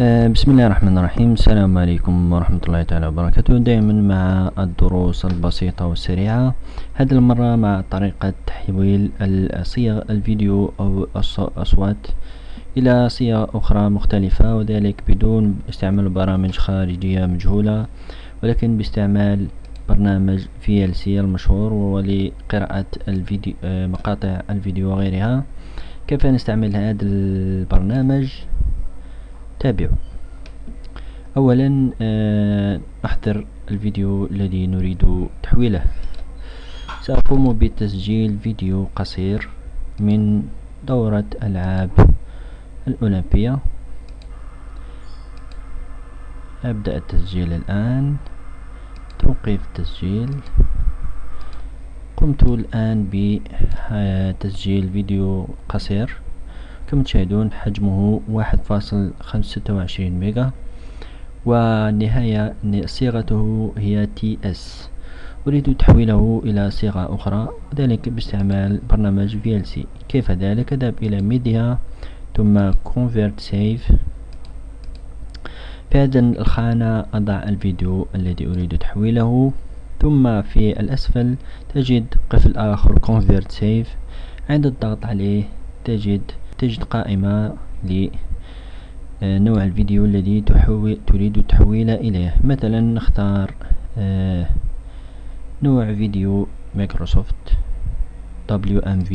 آه، بسم الله الرحمن الرحيم. السلام عليكم ورحمة الله تعالى وبركاته. دائما مع الدروس البسيطة والسريعة. هذه المرة مع طريقة تحويل صيغ الفيديو أو الأصوات إلى صيغ أخرى مختلفة وذلك بدون استعمال برامج خارجية مجهولة ولكن باستعمال برنامج VLC المشهور ولقراءة الفيديو مقاطع الفيديو وغيرها. كيف نستعمل هذا البرنامج؟ تابعوا. أولا آه، أحضر الفيديو الذي نريد تحويله. سأقوم بتسجيل فيديو قصير من دورة ألعاب الأولمبية. أبدأ التسجيل الآن. توقيف التسجيل. قمت الآن بتسجيل فيديو قصير. كما تشاهدون؟ حجمه واحد فاصل خمسة وعشرين ميجا والنهاية صيغته هي تي اس أريد تحويله إلى صيغة أخرى وذلك باستعمال برنامج VLC كيف ذلك؟ أذهب إلى ميديا ثم convert save. في هذه الخانة أضع الفيديو الذي أريد تحويله. ثم في الأسفل تجد قفل آخر convert save. عند الضغط عليه تجد تجد قائمة لنوع الفيديو الذي تريد التحويل إليه. مثلا نختار آه، نوع فيديو مايكروسوفت WMV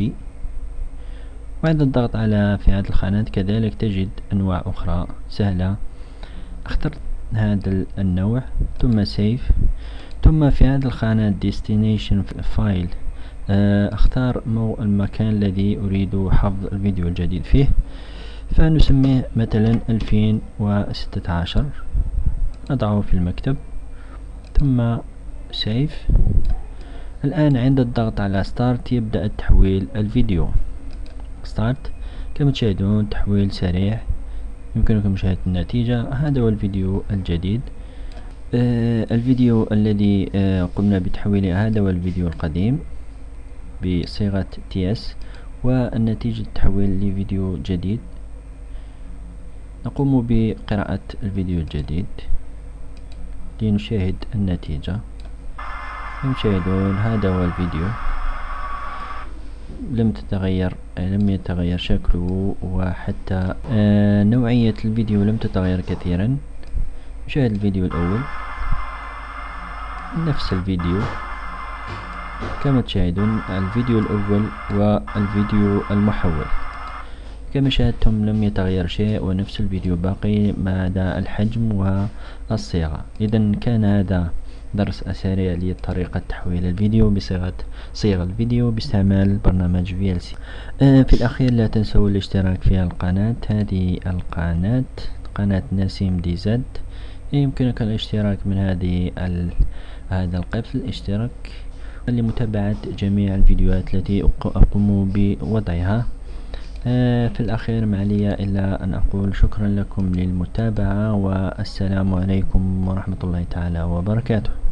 وعند الضغط على في هذه الخانات كذلك تجد أنواع أخرى سهلة. اخترت هذا النوع ثم save ثم في هذه الخانة destination file. آه، أختار المكان الذي أريد حفظ الفيديو الجديد فيه. فنسميه مثلا ألفين وستة عشر. نضعه في المكتب. ثم save. الآن عند الضغط على start يبدأ تحويل الفيديو. start. كما تشاهدون تحويل سريع. يمكنكم مشاهدة النتيجة. هذا هو الفيديو الجديد. آه الفيديو الذي آه قمنا بتحويله هذا هو الفيديو القديم. بصيغة TS والنتيجة تحويل لفيديو جديد. نقوم بقراءة الفيديو الجديد. لنشاهد النتيجة. تشاهدون هذا هو الفيديو. لم تتغير لم يتغير شكله وحتى آه، نوعية الفيديو لم تتغير كثيرا. نشاهد الفيديو الأول. نفس الفيديو. كما تشاهدون الفيديو الأول والفيديو المحول. كما شاهدتم لم يتغير شيء ونفس الفيديو باقي ما عدا الحجم والصيغة. إذا كان هذا درس سريع لطريقة تحويل الفيديو بصيغة صيغ الفيديو باستعمال برنامج VLC آه في الأخير لا تنسوا الاشتراك في القناة. هذه القناة قناة نسيم دي زد. يمكنك الاشتراك من هذه هذا القفل. اشتراك. لمتابعة جميع الفيديوهات التي أقوم بوضعها. آه، في الأخير ما علي إلا أن أقول شكرا لكم للمتابعة والسلام عليكم ورحمة الله تعالى وبركاته.